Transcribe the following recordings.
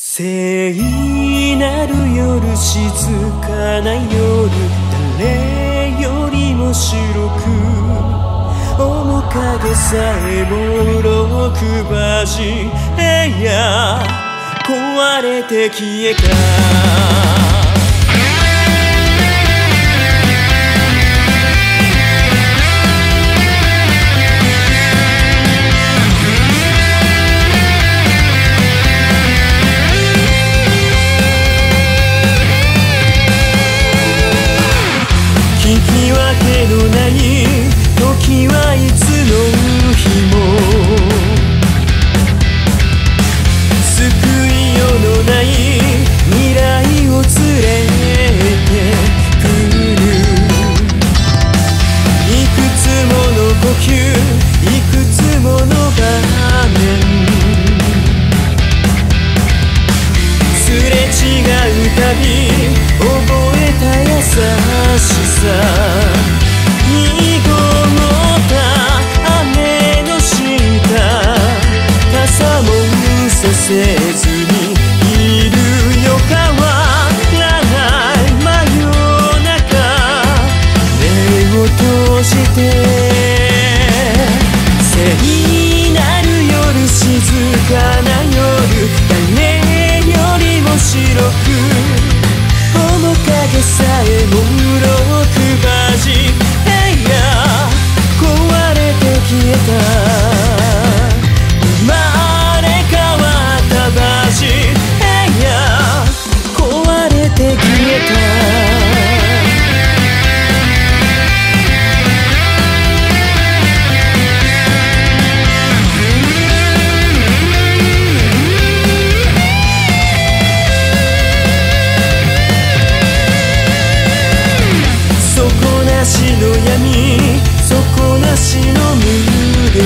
聖なる夜静かな夜誰よりも白く面影さえもろくばじ部屋壊れて消えた。せずにいるよ。変わらない真夜中。目を閉じて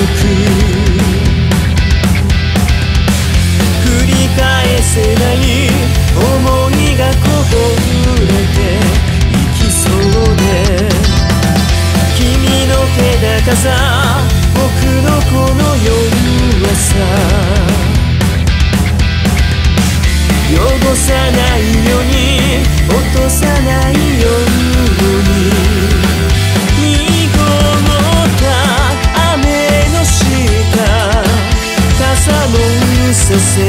さ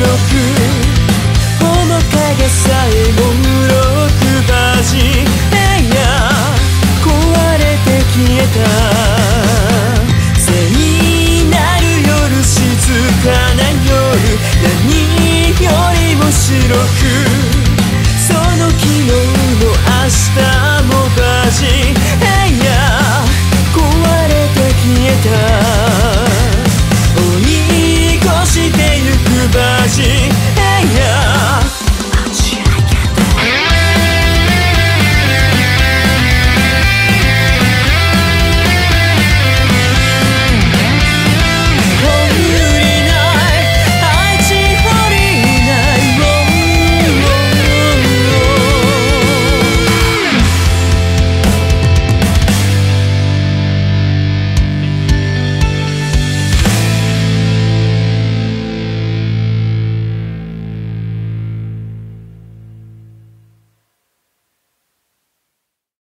この影さえもうろくばじねや壊れて消えた。